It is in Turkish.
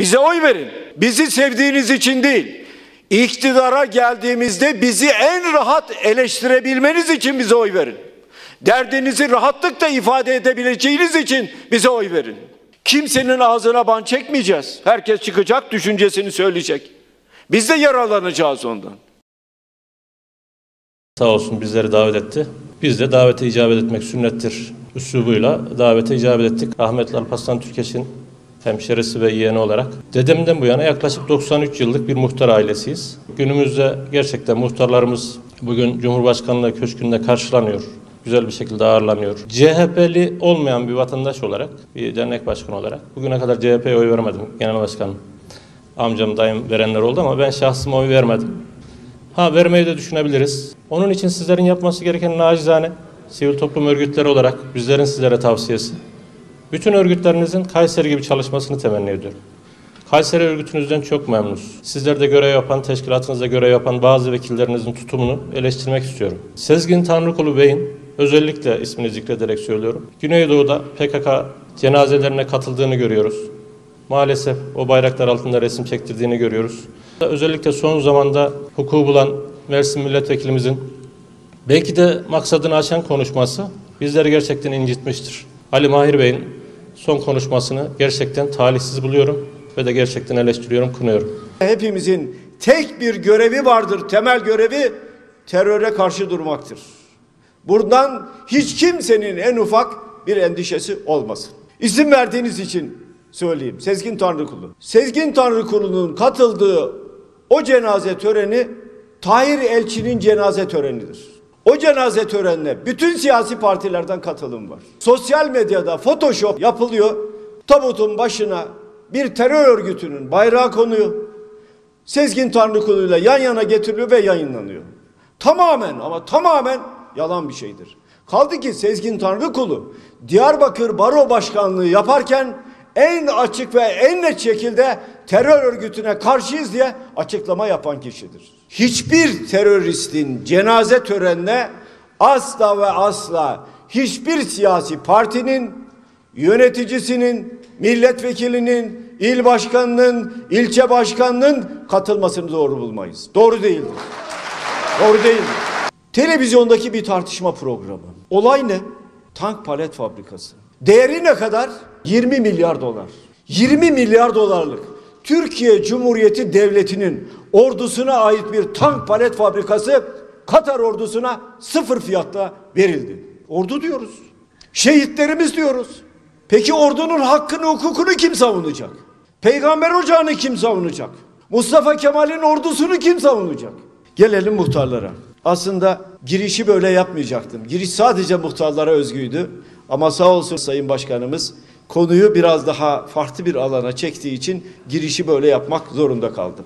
Bize oy verin. Bizi sevdiğiniz için değil. İktidara geldiğimizde bizi en rahat eleştirebilmeniz için bize oy verin. Derdinizi rahatlıkla ifade edebileceğiniz için bize oy verin. Kimsenin ağzına ban çekmeyeceğiz. Herkes çıkacak, düşüncesini söyleyecek. Biz de yaralanacağız ondan. Sağ olsun bizleri davet etti. Biz de davete icabet etmek sünnettir üslubuyla davete icabet ettik. Rahmetli Alparslan Türkeş'in hemşerisi ve yeğeni olarak. Dedemden bu yana yaklaşık 93 yıllık bir muhtar ailesiyiz. Günümüzde gerçekten muhtarlarımız bugün Cumhurbaşkanlığı Köşkü'nde karşılanıyor. Güzel bir şekilde ağırlanıyor. CHP'li olmayan bir vatandaş olarak, bir dernek başkanı olarak bugüne kadar CHP'ye oy vermedim genel başkanım. Amcam, dayım verenler oldu ama ben şahsıma oy vermedim. Ha vermeyi de düşünebiliriz. Onun için sizlerin yapması gereken nacizane sivil toplum örgütleri olarak bizlerin sizlere tavsiyesi. Bütün örgütlerinizin Kayseri gibi çalışmasını temenni ediyorum. Kayseri örgütünüzden çok memnunuz. Sizler de görev yapan, teşkilatınızda görev yapan bazı vekillerinizin tutumunu eleştirmek istiyorum. Sezgin Tanrıkulu Bey'in özellikle ismini zikrederek söylüyorum. Güneydoğu'da PKK cenazelerine katıldığını görüyoruz. Maalesef o bayraklar altında resim çektirdiğini görüyoruz. Özellikle son zamanda hukuku bulan Mersin milletvekilimizin belki de maksadını aşan konuşması bizleri gerçekten incitmiştir. Ali Mahir Bey'in son konuşmasını gerçekten talihsiz buluyorum ve de gerçekten eleştiriyorum, kınıyorum. Hepimizin tek bir görevi vardır. Temel görevi teröre karşı durmaktır. Buradan hiç kimsenin en ufak bir endişesi olmasın. İzin verdiğiniz için söyleyeyim. Sezgin Tanrıkulu. Sezgin Tanrıkulu'nun katıldığı o cenaze töreni Tahir Elçi'nin cenaze törenidir. Cenaze törenine bütün siyasi partilerden katılım var. Sosyal medyada Photoshop yapılıyor. Tabutun başına bir terör örgütünün bayrağı konuyor. Sezgin Tanrıkulu'yla yan yana getiriliyor ve yayınlanıyor. Tamamen ama tamamen yalan bir şeydir. Kaldı ki Sezgin Tanrıkulu Diyarbakır Baro Başkanlığı yaparken en açık ve en net şekilde terör örgütüne karşıyız diye açıklama yapan kişidir. Hiçbir teröristin cenaze törenine asla ve asla hiçbir siyasi partinin yöneticisinin, milletvekilinin, il başkanının, ilçe başkanının katılmasını doğru bulmayız. Doğru değildir. Doğru değildir. Televizyondaki bir tartışma programı. Olay ne? Tank palet fabrikası. Değeri ne kadar? 20 milyar dolar. 20 milyar dolarlık Türkiye Cumhuriyeti Devleti'nin ordusuna ait bir tank palet fabrikası Katar ordusuna sıfır fiyatta verildi. Ordu diyoruz. Şehitlerimiz diyoruz. Peki ordunun hakkını hukukunu kim savunacak? Peygamber ocağını kim savunacak? Mustafa Kemal'in ordusunu kim savunacak? Gelelim muhtarlara. Aslında girişi böyle yapmayacaktım. Giriş sadece muhtarlara özgüydü. Ama sağ olsun Sayın Başkanımız konuyu biraz daha farklı bir alana çektiği için girişi böyle yapmak zorunda kaldım.